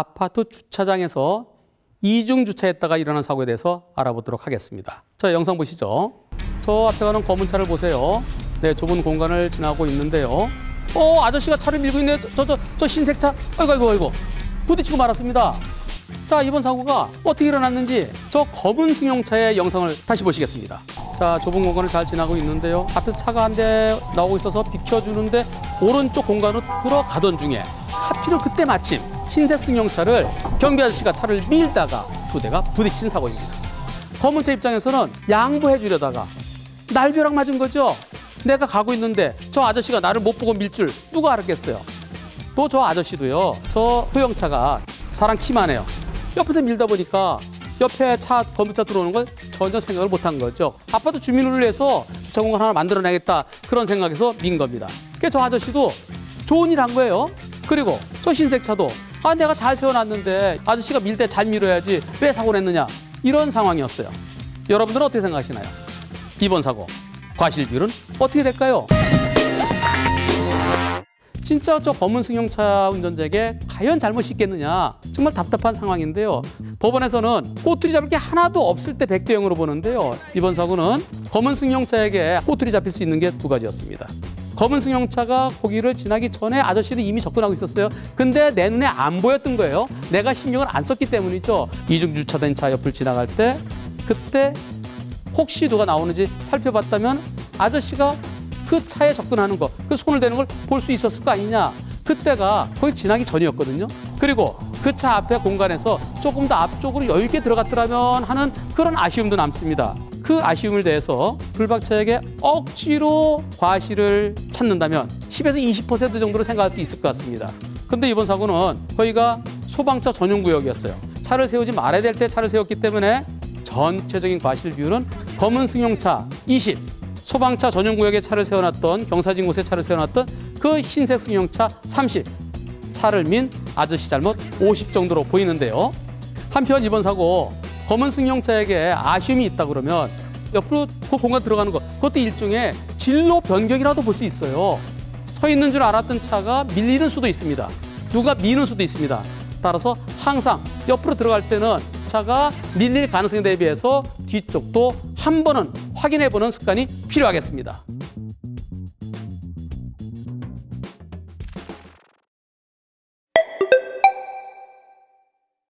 아파트 주차장에서 이중 주차했다가 일어난 사고에 대해서 알아보도록 하겠습니다. 자, 영상 보시죠. 저 앞에 가는 검은 차를 보세요. 네, 좁은 공간을 지나고 있는데요. 어, 아저씨가 차를 밀고 있네. 저, 저, 저, 저 흰색 차. 아이고, 아이고, 아이고. 부딪히고 말았습니다. 자, 이번 사고가 어떻게 일어났는지 저 검은 승용차의 영상을 다시 보시겠습니다. 자, 좁은 공간을 잘 지나고 있는데요. 앞에서 차가 한 대 나오고 있어서 비켜주는데 오른쪽 공간으로 들어가던 중에 하필은 그때 마침 흰색 승용차를 경비 아저씨가 차를 밀다가 두 대가 부딪힌 사고입니다. 검은 차 입장에서는 양보해 주려다가 날벼락 맞은 거죠. 내가 가고 있는데 저 아저씨가 나를 못 보고 밀 줄 누가 알았겠어요. 또 저 아저씨도요. 저 소형차가 사람 키만 해요. 옆에서 밀다 보니까 옆에 차 검은차 들어오는 걸 전혀 생각을 못 한 거죠. 아파트 주민을 위해서 공간 하나 만들어내겠다 그런 생각에서 민 겁니다. 그래서 저 아저씨도 좋은 일 한 거예요. 그리고 저 흰색 차도 아 내가 잘 세워놨는데 아저씨가 밀 때 잘 밀어야지 왜 사고 냈느냐 이런 상황이었어요. 여러분들은 어떻게 생각하시나요? 이번 사고 과실 비율은 어떻게 될까요? 진짜 저 검은 승용차 운전자에게 과연 잘못이 있겠느냐 정말 답답한 상황인데요. 법원에서는 꼬투리 잡을 게 하나도 없을 때 100대 0으로 보는데요. 이번 사고는 검은 승용차에게 꼬투리 잡힐 수 있는 게 두 가지였습니다. 검은 승용차가 거기를 지나기 전에 아저씨는 이미 접근하고 있었어요. 근데 내 눈에 안 보였던 거예요. 내가 신경을 안 썼기 때문이죠. 이중 주차된 차 옆을 지나갈 때 그때 혹시 누가 나오는지 살펴봤다면 아저씨가 그 차에 접근하는 거, 그 손을 대는 걸 볼 수 있었을 거 아니냐. 그때가 거기 지나기 전이었거든요. 그리고 그 차 앞에 공간에서 조금 더 앞쪽으로 여유 있게 들어갔더라면 하는 그런 아쉬움도 남습니다. 그 아쉬움을 대해서 불박차에게 억지로 과실을 찾는다면 10에서 20% 정도로 생각할 수 있을 것 같습니다. 근데 이번 사고는 거기가 소방차 전용 구역이었어요. 차를 세우지 말아야 될 때 차를 세웠기 때문에 전체적인 과실 비율은 검은 승용차 20, 소방차 전용 구역에 차를 세워놨던 경사진 곳에 차를 세워놨던 그 흰색 승용차 30, 차를 민 아저씨 잘못 50 정도로 보이는데요. 한편 이번 사고 검은 승용차에게 아쉬움이 있다 그러면 옆으로 그 공간 들어가는 것 그것도 일종의 진로 변경이라도 볼 수 있어요. 서 있는 줄 알았던 차가 밀리는 수도 있습니다. 누가 미는 수도 있습니다. 따라서 항상 옆으로 들어갈 때는 차가 밀릴 가능성에 대비해서 뒤쪽도 한 번은 확인해 보는 습관이 필요하겠습니다.